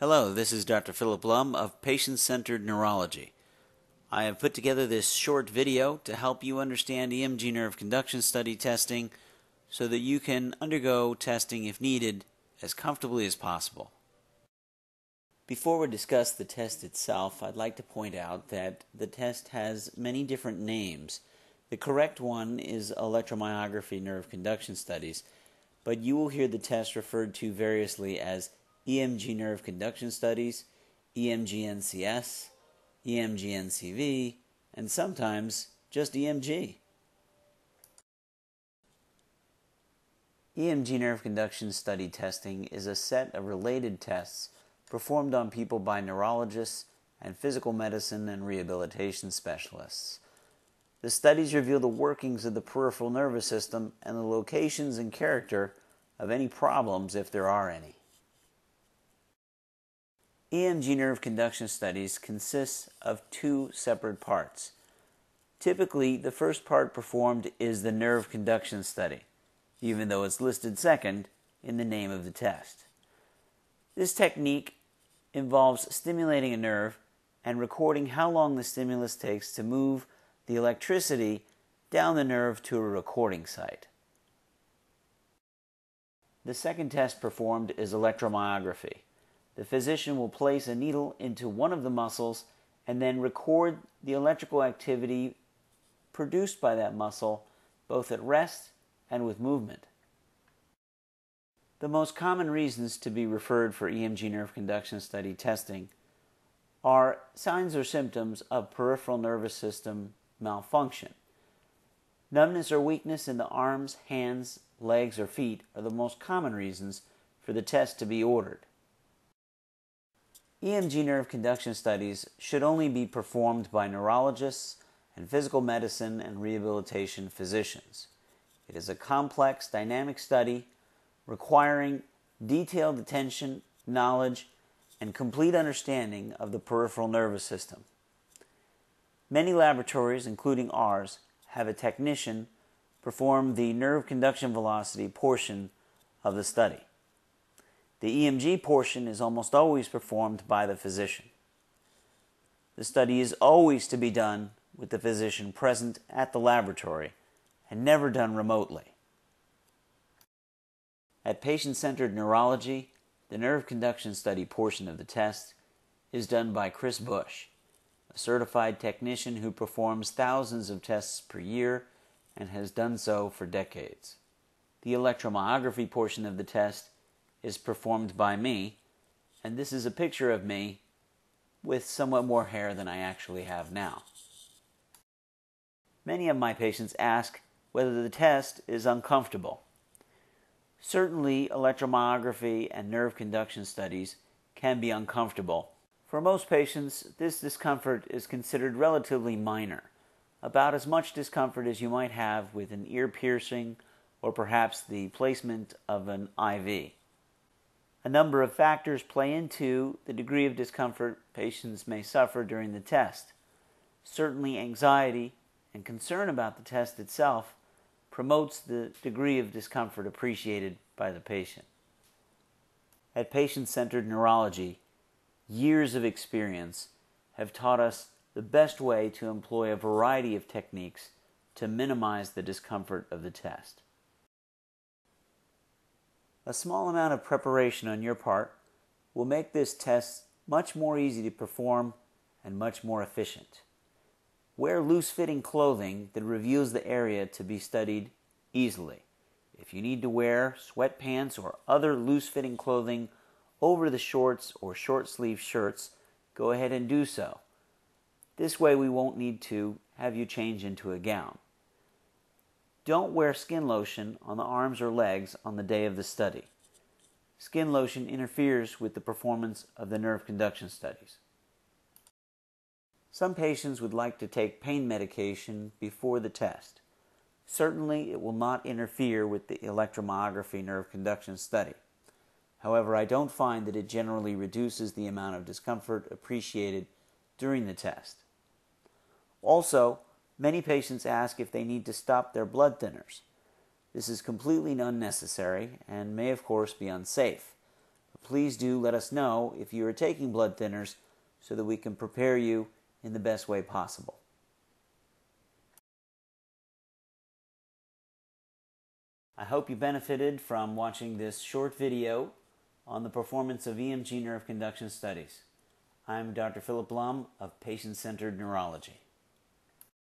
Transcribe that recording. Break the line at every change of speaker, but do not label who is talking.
Hello, this is Dr. Philip Blum of Patient Centered Neurology. I have put together this short video to help you understand EMG nerve conduction study testing so that you can undergo testing if needed as comfortably as possible. Before we discuss the test itself, I'd like to point out that the test has many different names. The correct one is electromyography nerve conduction studies, but you will hear the test referred to variously as EMG nerve conduction studies, EMG NCS, EMG NCV, and sometimes just EMG. EMG nerve conduction study testing is a set of related tests performed on people by neurologists and physical medicine and rehabilitation specialists. The studies reveal the workings of the peripheral nervous system and the locations and character of any problems if there are any. EMG nerve conduction studies consist of two separate parts. Typically, the first part performed is the nerve conduction study, even though it's listed second in the name of the test. This technique involves stimulating a nerve and recording how long the stimulus takes to move the electricity down the nerve to a recording site. The second test performed is electromyography. The physician will place a needle into one of the muscles and then record the electrical activity produced by that muscle both at rest and with movement. The most common reasons to be referred for EMG nerve conduction study testing are signs or symptoms of peripheral nervous system malfunction. Numbness or weakness in the arms, hands, legs, or feet are the most common reasons for the test to be ordered. EMG nerve conduction studies should only be performed by neurologists and physical medicine and rehabilitation physicians. It is a complex, dynamic study requiring detailed attention, knowledge, and complete understanding of the peripheral nervous system. Many laboratories, including ours, have a technician perform the nerve conduction velocity portion of the study. The EMG portion is almost always performed by the physician. The study is always to be done with the physician present at the laboratory and never done remotely. At patient centered neurology, the nerve conduction study portion of the test is done by Chris Bush a certified technician who performs thousands of tests per year and has done so for decades. The electromyography portion of the test is performed by me, and this is a picture of me with somewhat more hair than I actually have now. Many of my patients ask whether the test is uncomfortable. Certainly, electromyography and nerve conduction studies can be uncomfortable for most patients, this discomfort is considered relatively minor, about as much discomfort as you might have with an ear piercing or perhaps the placement of an IV. A number of factors play into the degree of discomfort patients may suffer during the test. Certainly, anxiety and concern about the test itself promotes the degree of discomfort appreciated by the patient. At patient centered neurology, years of experience have taught us the best way to employ a variety of techniques to minimize the discomfort of the test. A small amount of preparation on your part will make this test much more easy to perform and much more efficient. Wear loose fitting clothing that reveals the area to be studied easily. If you need to wear sweatpants or other loose fitting clothing over the shorts or short sleeve shirts, go ahead and do so. This way, we won't need to have you change into a gown. Don't wear skin lotion on the arms or legs on the day of the study. Skin lotion interferes with the performance of the nerve conduction studies. Some patients would like to take pain medication before the test. Certainly, it will not interfere with the electromyography nerve conduction study. However, I don't find that it generally reduces the amount of discomfort appreciated during the test. Also, many patients ask if they need to stop their blood thinners. This is completely unnecessary and may, of course, be unsafe. But please do let us know if you are taking blood thinners so that we can prepare you in the best way possible. I hope you benefited from watching this short video on the performance of EMG nerve conduction studies. I'm Dr. Philip Blum of Patient Centered Neurology.